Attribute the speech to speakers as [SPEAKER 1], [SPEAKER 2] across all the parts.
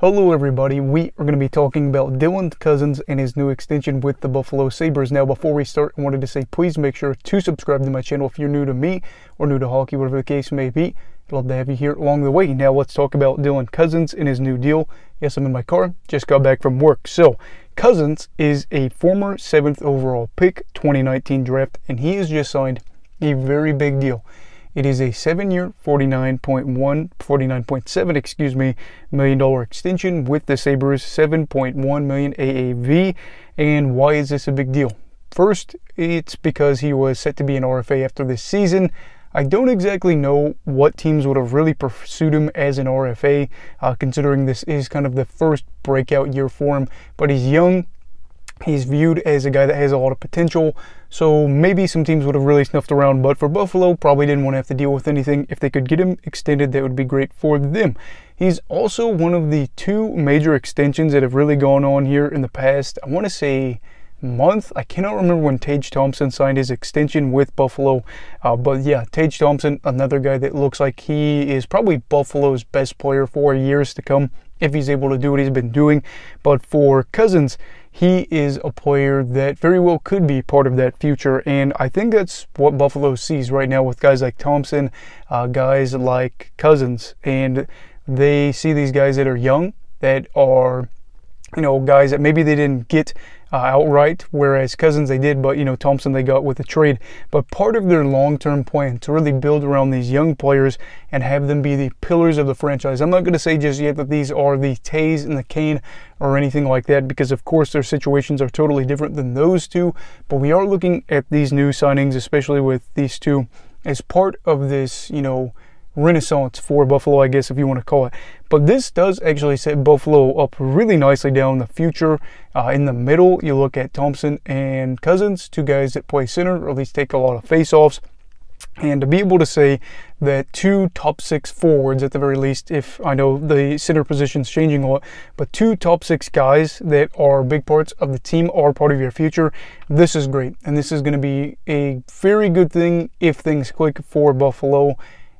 [SPEAKER 1] Hello everybody, we are going to be talking about Dylan Cozens and his new extension with the Buffalo Sabres. Now before we start, I wanted to say please make sure to subscribe to my channel if you're new to me or new to hockey, whatever the case may be. I'd love to have you here along the way. Now let's talk about Dylan Cozens and his new deal. Yes, I'm in my car, just got back from work. So, Cozens is a former 7th overall pick 2019 draft and he has just signed a very big deal. It is a seven-year, 49.1, 49.7, excuse me, million dollar extension with the Sabres, 7.1 million AAV. And why is this a big deal? First, it's because he was set to be an RFA after this season. I don't exactly know what teams would have really pursued him as an RFA, uh, considering this is kind of the first breakout year for him. But he's young, He's viewed as a guy that has a lot of potential, so maybe some teams would have really snuffed around, but for Buffalo, probably didn't want to have to deal with anything. If they could get him extended, that would be great for them. He's also one of the two major extensions that have really gone on here in the past, I want to say month. I cannot remember when Tage Thompson signed his extension with Buffalo, uh, but yeah, Tage Thompson, another guy that looks like he is probably Buffalo's best player for years to come if he's able to do what he's been doing. But for Cozens, he is a player that very well could be part of that future. And I think that's what Buffalo sees right now with guys like Thompson, uh, guys like Cozens. And they see these guys that are young, that are, you know, guys that maybe they didn't get uh, outright, whereas Cozens they did, but you know Thompson they got with a trade. But part of their long-term plan to really build around these young players and have them be the pillars of the franchise. I'm not going to say just yet that these are the Toews and the Kane or anything like that, because of course their situations are totally different than those two. But we are looking at these new signings, especially with these two, as part of this, you know renaissance for Buffalo, I guess, if you want to call it. But this does actually set Buffalo up really nicely down the future. Uh, in the middle, you look at Thompson and Cozens, two guys that play center, or at least take a lot of faceoffs. And to be able to say that two top six forwards, at the very least, if I know the center position's changing a lot, but two top six guys that are big parts of the team are part of your future, this is great. And this is going to be a very good thing if things click for Buffalo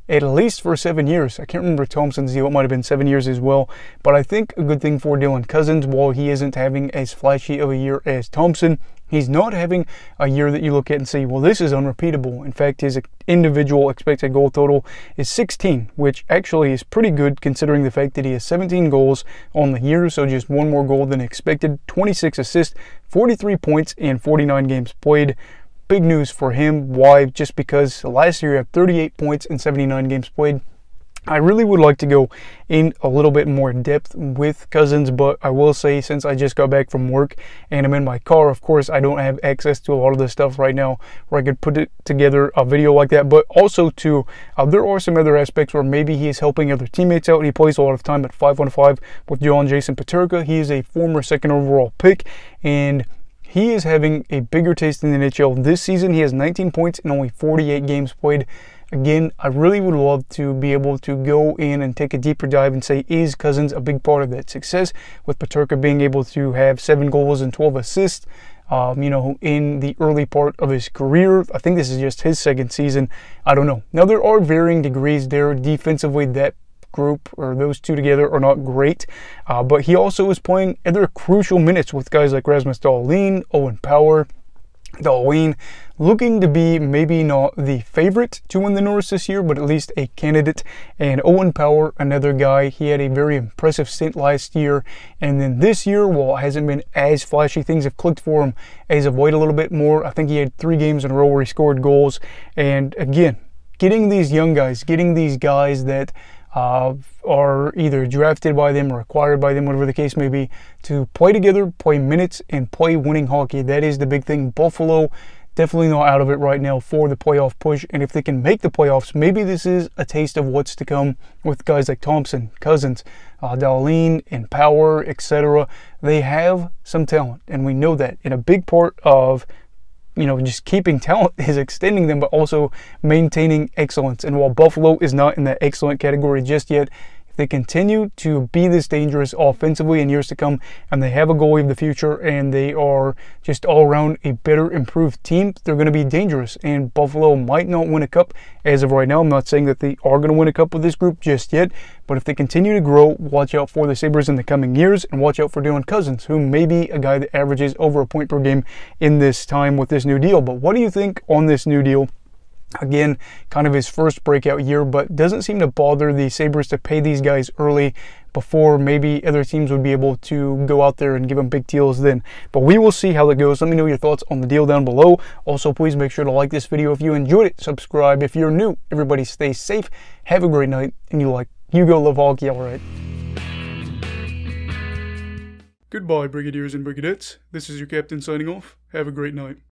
[SPEAKER 1] at least for seven years. I can't remember Thompson's deal, it might have been seven years as well. But I think a good thing for Dylan Cozens, while he isn't having as flashy of a year as Thompson, he's not having a year that you look at and say, well, this is unrepeatable. In fact, his individual expected goal total is 16, which actually is pretty good considering the fact that he has 17 goals on the year, so just one more goal than expected, 26 assists, 43 points, and 49 games played big news for him. Why? Just because last year he had 38 points in 79 games played. I really would like to go in a little bit more depth with Cozens, but I will say since I just got back from work and I'm in my car, of course, I don't have access to a lot of this stuff right now where I could put it together a video like that. But also, too, uh, there are some other aspects where maybe he is helping other teammates out. He plays a lot of time at 5 on 5 with John Jason Peterka. He is a former second overall pick and he is having a bigger taste in the NHL this season. He has 19 points in only 48 games played. Again, I really would love to be able to go in and take a deeper dive and say, is Cozens a big part of that success? With Peterka being able to have seven goals and 12 assists, um, you know, in the early part of his career. I think this is just his second season. I don't know. Now, there are varying degrees there defensively that group or those two together are not great. Uh, but he also was playing other crucial minutes with guys like Rasmus Dahlin, Owen Power, Dahlin, looking to be maybe not the favorite to win the Norris this year, but at least a candidate. And Owen Power, another guy, he had a very impressive stint last year. And then this year, while it hasn't been as flashy, things have clicked for him as of late a little bit more. I think he had three games in a row where he scored goals. And again, getting these young guys, getting these guys that uh, are either drafted by them or acquired by them, whatever the case may be, to play together, play minutes, and play winning hockey. That is the big thing. Buffalo definitely not out of it right now for the playoff push. And if they can make the playoffs, maybe this is a taste of what's to come with guys like Thompson, Cozens, uh, Dahlin, and Power, etc. They have some talent, and we know that. And a big part of you know, just keeping talent is extending them, but also maintaining excellence. And while Buffalo is not in that excellent category just yet, they continue to be this dangerous offensively in years to come, and they have a goalie of the future, and they are just all around a better, improved team, they're going to be dangerous. And Buffalo might not win a cup as of right now. I'm not saying that they are going to win a cup with this group just yet, but if they continue to grow, watch out for the Sabres in the coming years, and watch out for Dylan Cozens, who may be a guy that averages over a point per game in this time with this new deal. But what do you think on this new deal? Again, kind of his first breakout year, but doesn't seem to bother the Sabres to pay these guys early before maybe other teams would be able to go out there and give them big deals then. But we will see how that goes. Let me know your thoughts on the deal down below. Also, please make sure to like this video if you enjoyed it. Subscribe if you're new. Everybody stay safe. Have a great night. And you like, you go love all right. Goodbye, Brigadiers and Brigadettes. This is your captain signing off. Have a great night.